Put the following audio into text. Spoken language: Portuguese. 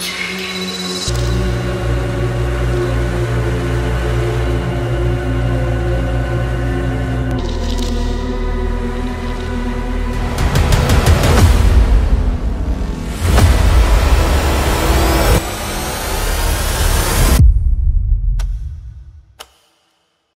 Check it.